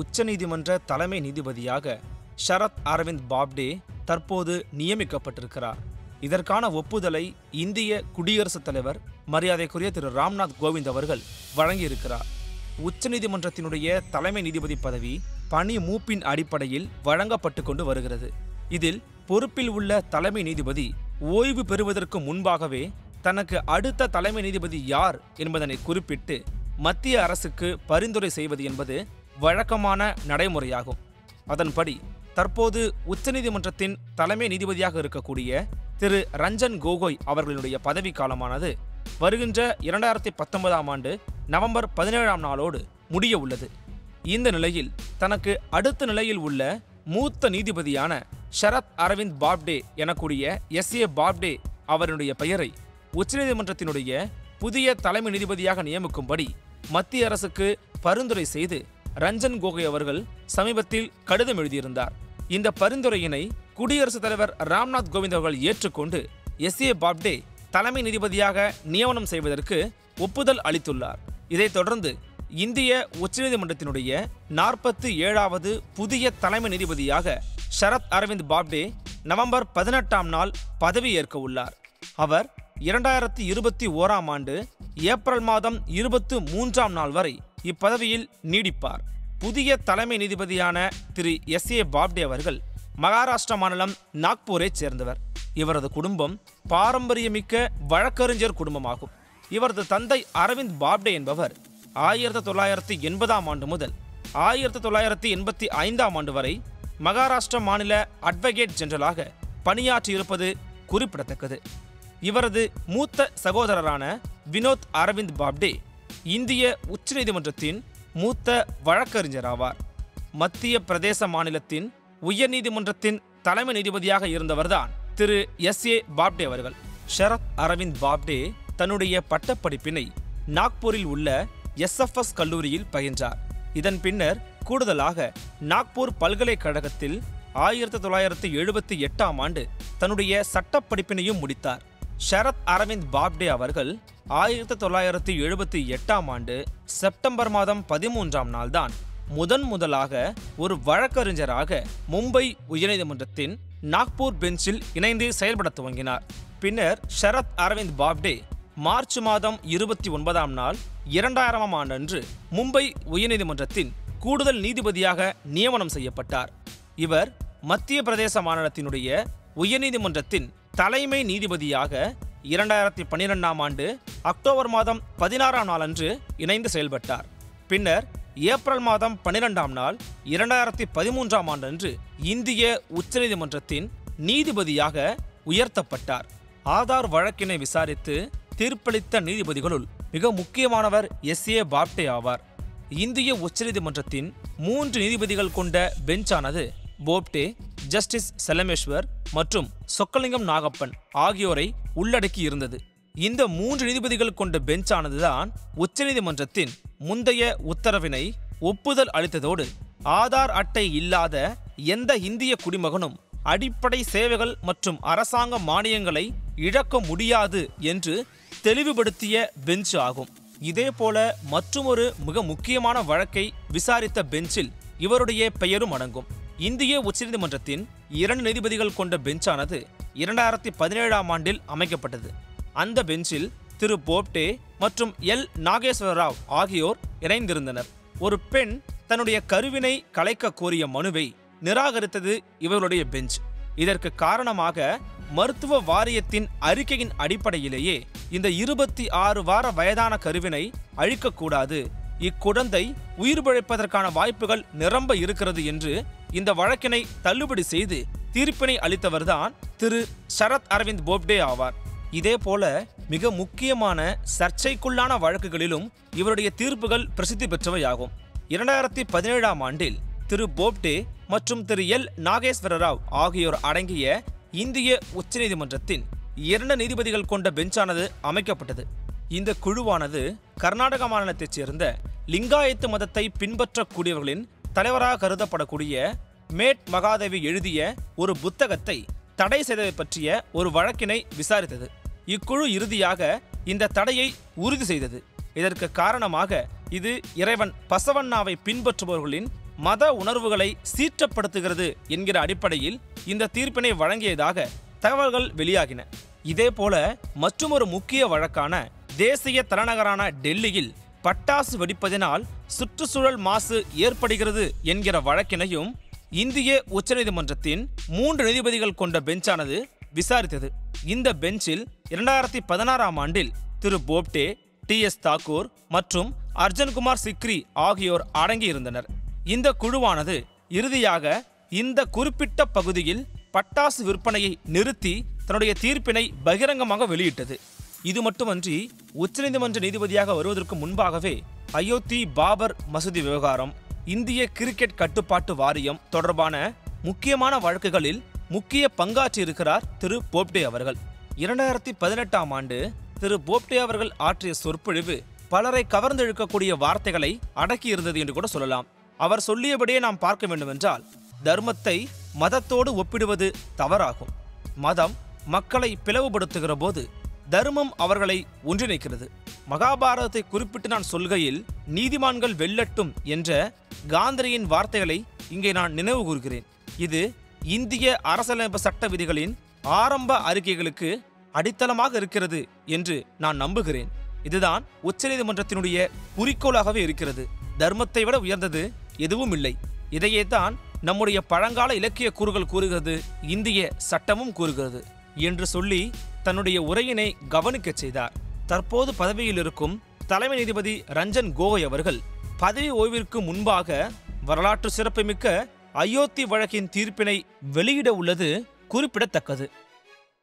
உச்சநீதிமன்ற தலைமை நீதிபதியாக ஷரத் அரவிந்த் பாப்டே தற்போது நியமிக்கப்பட்டிருக்கிறார். இதற்கான ஒப்புதலை இந்திய குடியரசுத் தலைவர் மரியாதைக்குரிய திரு ராம்நாத் கோவிந்த் அவர்கள் வழங்கியிருக்கிறார். உச்சநீதிமன்றத்தினுடைய தலைமை நீதிபதி பதவி பணி மூப்பின் அடிப்படையில் வழங்கப்பட்டு கொண்டு வருகிறது. இதில் பொறுப்பில் உள்ள தலைமை நீதிபதி ஓய்வு பெறுவதற்கு முன்பாகவே தனக்கு அடுத்த தலைமை நீதிபதி யார் என்பதனை குறிப்பிட்டு மத்திய அரசுக்கு பரிந்துரை செய்வது என்பது வழக்கமான நடைமுறையாகும். அதன்படி தற்போது உச்சநீதிமன்றத்தின் தலைமை நீதிபதியாக இருக்கக்கூடிய திரு. ரஞ்சன் கோகோய் அவர்களுடைய பதவி காலமானது வருகின்ற இரண்டாயிரத்தி பத்தொன்பதாம் ஆண்டு நவம்பர் பதினேழாம் நாளோடு முடிய உள்ளது. இந்த நிலையில் தனக்கு அடுத்த நிலையில் உள்ள மூத்த நீதிபதியான ஷரத் அரவிந்த் பாப்டே எனக்கூடிய எஸ். ஏ. பாப்டே அவருடைய பெயரை உச்சநீதிமன்றத்தினுடைய புதிய தலைமை நீதிபதியாக நியமிக்கும்படி மத்திய அரசுக்கு பரிந்துரை செய்து ரஞ்சன் கோகோய் அவர்கள் சமீபத்தில் கடிதம் எழுதியிருந்தார். இந்த பரிந்துரையினை குடியரசுத் தலைவர் ராம்நாத் கோவிந்த் அவர்கள் ஏற்றுக்கொண்டு எஸ் ஏ பாப்டே தலைமை நீதிபதியாக நியமனம் செய்வதற்கு ஒப்புதல் அளித்துள்ளார். இதைத் தொடர்ந்து இந்திய உச்சநீதிமன்றத்தினுடைய நாற்பத்தி ஏழாவது புதிய தலைமை நீதிபதியாக ஷரத் அரவிந்த் பாப்டே நவம்பர் பதினெட்டாம் நாள் பதவியேற்க உள்ளார். அவர் இரண்டாயிரத்தி இருபத்தி ஓராம் ஆண்டு ஏப்ரல் மாதம் இருபத்து மூன்றாம் நாள் வரை இப்பதவியில் நீடிப்பார். புதிய தலைமை நீதிபதியான திரு எஸ் ஏ பாப்டே அவர்கள் மகாராஷ்டிரா மாநிலம் நாக்பூரைச் சேர்ந்தவர். இவரது குடும்பம் பாரம்பரியமிக்க வழக்கறிஞர் குடும்பமாகும். இவரது தந்தை அரவிந்த் பாப்டே என்பவர் ஆயிரத்தி தொள்ளாயிரத்தி எண்பதாம் ஆண்டு முதல் ஆயிரத்தி தொள்ளாயிரத்தி எண்பத்தி ஐந்தாம் ஆண்டு வரை மகாராஷ்டிரா மாநில அட்வொகேட் ஜெனரலாக பணியாற்றியிருப்பது குறிப்பிடத்தக்கது. இவரது மூத்த சகோதரரான வினோத் அரவிந்த் பாப்டே இந்திய உச்சநீதிமன்றத்தின் மூத்த வழக்கறிஞராவார் மத்திய பிரதேச மாநிலத்தின் உயர்நீதிமன்றத்தின் தலைமை நீதிபதியாக இருந்தவர்தான் திரு எஸ். ஏ. பாப்டே அவர்கள். ஷரத் அரவிந்த் பாப்டே தன்னுடைய பட்டப்படிப்பினை நாக்பூரில் உள்ள எஸ்எஃப்எஸ் கல்லூரியில் பயின்றார். இதன் பின்னர் கூடுதலாக நாக்பூர் பல்கலைக்கழகத்தில் ஆயிரத்தி தொள்ளாயிரத்தி எழுபத்தி எட்டாம் ஆண்டு தன்னுடைய சட்டப்படிப்பினையும் முடித்தார். ஷரத் அரவிந்த் பாப்டே அவர்கள் ஆயிரத்தி தொள்ளாயிரத்தி எழுபத்தி எட்டாம் ஆண்டு செப்டம்பர் மாதம் பதிமூன்றாம் நாள்தான் முதன் முதலாக ஒரு வழக்கறிஞராக மும்பை உயர்நீதிமன்றத்தின் நாக்பூர் பெஞ்சில் இணைந்து செயல்பட துவங்கினார். பின்னர் ஷரத் அரவிந்த் பாப்டே மார்ச் மாதம் இருபத்தி ஒன்பதாம் நாள் இரண்டாயிரமாம் ஆண்டன்று மும்பை உயர்நீதிமன்றத்தின் கூடுதல் நீதிபதியாக நியமனம் செய்யப்பட்டார். இவர் மத்திய பிரதேச மாநிலத்தினுடைய உயர்நீதிமன்றத்தின் தலைமை நீதிபதியாக இரண்டாயிரத்தி பன்னிரெண்டாம் ஆண்டு அக்டோபர் மாதம் பதினாறாம் நாளன்று இணைந்து செயல்பட்டார். பின்னர் ஏப்ரல் மாதம் பன்னிரெண்டாம் நாள் இரண்டாயிரத்தி பதிமூன்றாம் ஆண்டன்று இந்திய உச்சநீதிமன்றத்தின் நீதிபதியாக உயர்த்தப்பட்டார். ஆதார் வழக்கினை விசாரித்து தீர்ப்பளித்த நீதிபதிகளுள் மிக முக்கியமானவர் எஸ். ஏ. பாப்டே ஆவார். இந்திய உச்சநீதிமன்றத்தின் மூன்று நீதிபதிகள் கொண்ட பெஞ்சானது போப்டே ஜஸ்டிஸ் செலமேஸ்வர் மற்றும் சொக்கலிங்கம் நாகப்பன் ஆகியோரை உள்ளடக்கி இருந்தது இந்த மூன்று நீதிபதிகள் கொண்ட பெஞ்சானதுதான் உச்சநீதிமன்றத்தின் முந்தைய உத்தரவினை ஒப்புதல் அளித்ததோடு ஆதார் அட்டை இல்லாத எந்த இந்திய குடிமகனும் அடிப்படை சேவைகள் மற்றும் அரசாங்க மானியங்களை இழக்க முடியாது என்று தெளிவுபடுத்திய பெஞ்ச் ஆகும். இதேபோல மற்றுமொரு மிக முக்கியமான வழக்கை விசாரித்த பெஞ்சில் இவருடைய பெயரும் அடங்கும். இந்திய உச்சநீதிமன்றத்தின் இரண்டு நீதிபதிகள் கொண்ட பெஞ்சானது இரண்டாயிரத்தி பதினேழாம் ஆண்டில் அமைக்கப்பட்டது. அந்த பெஞ்சில் திரு போப்டே மற்றும் எல். நாகேஸ்வர ராவ் ஆகியோர் இணைந்திருந்தனர். ஒரு பெண் தன்னுடைய கருவினை கலைக்க கோரிய மனுவை நிராகரித்தது இவருடைய பெஞ்ச். இதற்கு காரணமாக மருத்துவ வாரியத்தின் அறிக்கையின் அடிப்படையிலேயே இந்த இருபத்தி ஆறு வார வயதான கருவினை அழிக்கக்கூடாது. இக்குழந்தை உயிர் பிழைப்பதற்கான வாய்ப்புகள் நிரம்ப இருக்கிறது என்று இந்த வழக்கினை தள்ளுபடி செய்து தீர்ப்பினை அளித்தவர்தான் திரு. சரத் அரவிந்த் போப்டே ஆவார். இதே போல மிக முக்கியமான சர்ச்சைக்குள்ளான வழக்குகளிலும் இவருடைய தீர்ப்புகள் பிரசித்தி பெற்றவையாகும். இரண்டாயிரத்தி பதினேழாம் ஆண்டில் திரு போப்டே மற்றும் திரு எல். நாகேஸ்வர ராவ் ஆகியோர் அடங்கிய இந்திய உச்சநீதிமன்றத்தின் இரண்டு நீதிபதிகள் கொண்ட பெஞ்சானது அமைக்கப்பட்டது. இந்த குழுவானது கர்நாடக மாநிலத்தைச் சேர்ந்த லிங்காயத்து மதத்தை பின்பற்றக்கூடியவர்களின் தலைவராக கருதப்படக்கூடிய மேட் மகாதேவி எழுதிய ஒரு புத்தகத்தை தடை செய்ததை பற்றிய ஒரு வழக்கினை விசாரித்தது. இக்குழு இறுதியாக இந்த தடையை உறுதி செய்தது. இதற்கு காரணமாக இது இறைவன் பசவண்ணாவை பின்பற்றுபவர்களின் மத உணர்வுகளை சீற்றப்படுத்துகிறது என்கிற அடிப்படையில் இந்த தீர்ப்பினை வழங்கியதாக தகவல்கள் வெளியாகின. இதேபோல மற்றொரு முக்கிய வழக்கான தேசிய தலைநகரான டெல்லியில் பட்டாசு வெடிப்பதினால் சுற்றுச்சூழல் மாசு ஏற்படுகிறது என்கிற வழக்கினையும் இந்திய உச்சநீதிமன்றத்தின் மூன்று நீதிபதிகள் கொண்ட பெஞ்சானது விசாரித்தது. இந்த பெஞ்சில் இரண்டாயிரத்தி பதினாறாம் ஆண்டில் திரு போப்டே டி எஸ் தாக்கூர் மற்றும் அர்ஜன்குமார் சிக்ரி ஆகியோர் அடங்கியிருந்தனர். இந்த குழுவானது இறுதியாக இந்த குறிப்பிட்ட பகுதியில் பட்டாசு விற்பனையை நிறுத்தி தன்னுடைய தீர்ப்பினை பகிரங்கமாக வெளியிட்டது. இது மட்டுமன்றி உச்சநீதிமன்ற நீதிபதியாக வருவதற்கு முன்பாகவே அயோத்தி பாபர் மசூதி விவகாரம் இந்திய கிரிக்கெட் கட்டுப்பாட்டு வாரியம் தொடர்பான முக்கியமான வழக்குகளில் முக்கிய பங்காற்றியிருக்கிறார் திரு போப்டே அவர்கள். இரண்டாயிரத்தி பதினெட்டாம் ஆண்டு திரு போப்டே அவர்கள் ஆற்றிய சொற்பொழிவு பலரை கவர்ந்தெழுக்கக்கூடிய வார்த்தைகளை அடக்கியிருந்தது என்று கூட சொல்லலாம். அவர் சொல்லியபடியே நாம் பார்க்க வேண்டுமென்றால் தர்மத்தை மதத்தோடு ஒப்பிடுவது தவறாகும். மதம் மக்களை பிளவுபடுத்துகிற போது தர்மம் அவர்களை ஒன்றிணைக்கிறது. மகாபாரதத்தை குறிப்பிட்டு நான் சொல்கையில் நீதிமான்கள் வெல்லட்டும் என்ற காந்திரியின் வார்த்தைகளை இங்கே நான் நினைவு கூறுகிறேன். இது இந்திய அரசியலமைப்பு சட்ட விதிகளின் ஆரம்ப அறிக்கைகளுக்கு அடித்தளமாக இருக்கிறது என்று நான் நம்புகிறேன். இதுதான் உச்சநீதிமன்றத்தினுடைய குறிக்கோளாகவே இருக்கிறது. தர்மத்தை விட உயர்ந்தது எதுவும் இல்லை. இதையே தான் நம்முடைய பழங்கால இலக்கிய கூறுகள் கூறுகிறது இந்திய சட்டமும் கூறுகிறது என்று சொல்லி தன்னுடைய உரையினை கவனிக்கச் செய்தார். தற்போது பதவியில் இருக்கும் தலைமை நீதிபதி ரஞ்சன் கோகோய் அவர்கள் பதவி ஓய்விற்கு முன்பாக வரலாற்று சிறப்புமிக்க அயோத்தி வழக்கின் தீர்ப்பினை வெளியிட உள்ளது குறிப்பிடத்தக்கது.